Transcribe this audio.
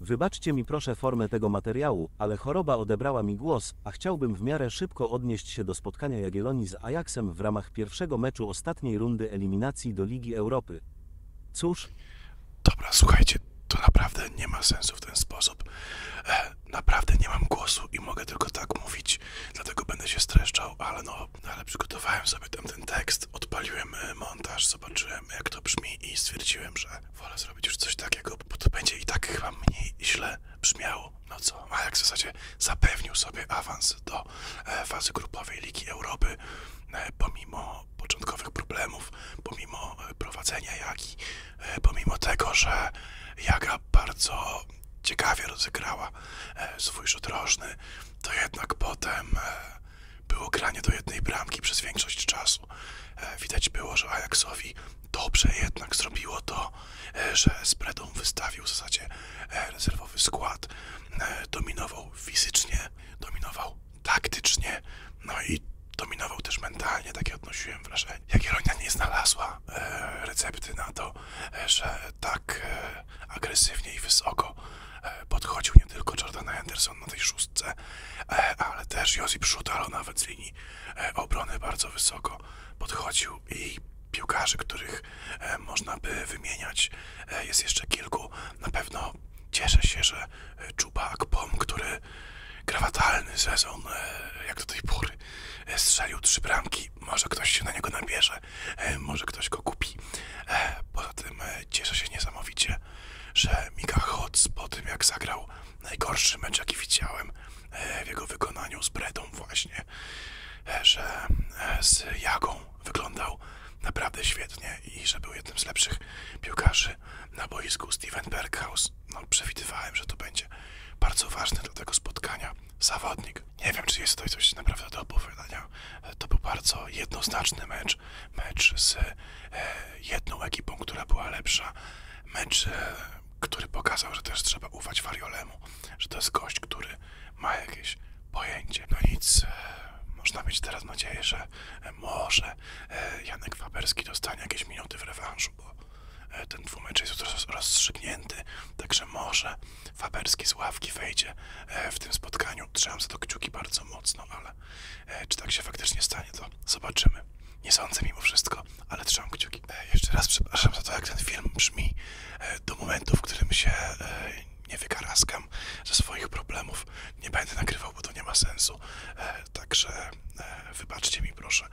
Wybaczcie mi proszę formę tego materiału, ale choroba odebrała mi głos, a chciałbym w miarę szybko odnieść się do spotkania Jagiellonii z Ajaxem w ramach pierwszego meczu ostatniej rundy eliminacji do Ligi Europy. Cóż, Dobra, słuchajcie, to naprawdę nie ma sensu w ten sposób. E, naprawdę nie mam głosu i mogę tylko tak mówić, będę się streszczał, ale no, ale przygotowałem sobie tam ten tekst, odpaliłem e, montaż, zobaczyłem jak to brzmi i stwierdziłem, że wolę zrobić już coś takiego, bo to będzie i tak chyba mniej źle brzmiało. No co, a jak w zasadzie zapewnił sobie awans do e, fazy grupowej Ligi Europy, e, pomimo początkowych problemów, pomimo prowadzenia Jagi, pomimo tego, że Jaga bardzo ciekawie rozegrała swój rzut rożny, to jednak potem było granie do jednej bramki przez większość czasu. E, widać było, że Ajaxowi dobrze jednak zrobiło to, e, że Bredą wystawił w zasadzie e, rezerwowy skład. Dominował fizycznie, dominował taktycznie, no i dominował też mentalnie, takie odnosiłem wrażenie. Jagiellonia nie znalazła recepty na to, że tak agresywnie i wysoko podchodził nie tylko Jordan Henderson na tej szóstce, ale też Josip Szutalo nawet z linii e, obrony bardzo wysoko podchodził i piłkarzy, których e, można by wymieniać. E, jest jeszcze kilku. Na pewno cieszę się, że e, Czuba Akpom, który gra fatalny sezon, jak do tej pory, strzelił trzy bramki. Może ktoś się na niego nabierze, może ktoś go kupi. Poza tym cieszę się niesamowicie, że Mika Hoc po tym jak zagrał najgorszy mecz jaki widziałem w jego wykonaniu z Bredą właśnie, że e, z Jagą wyglądał naprawdę świetnie i że był jednym z lepszych piłkarzy na boisku Steven Berghaus. No, przewidywałem, że to będzie bardzo ważny dla tego spotkania zawodnik. Nie wiem, czy jest to coś naprawdę do opowiadania. E, To był bardzo jednoznaczny mecz. Mecz z e, jedną ekipą, która była lepsza. Mecz, który pokazał, że też trzeba ufać Fariolemu. Że to jest gość, który ma jakieś pojęcie. No nic, mieć teraz nadzieję, że e, może e, Janek Faberski dostanie jakieś minuty w rewanżu, bo e, ten dwumecz jest już roz- rozstrzygnięty, także może Faberski z ławki wejdzie w tym spotkaniu. Trzymam za to kciuki bardzo mocno, ale czy tak się faktycznie stanie, to zobaczymy. Nie sądzę mimo wszystko, ale trzymam kciuki. E, Jeszcze raz przepraszam za to, jak ten film brzmi e, do momentu, w którym się e, nie wykaraskam ze swoich problemów. Nie będę nagrywał, bo to nie ma sensu. E, Także e, wybaczcie mi proszę,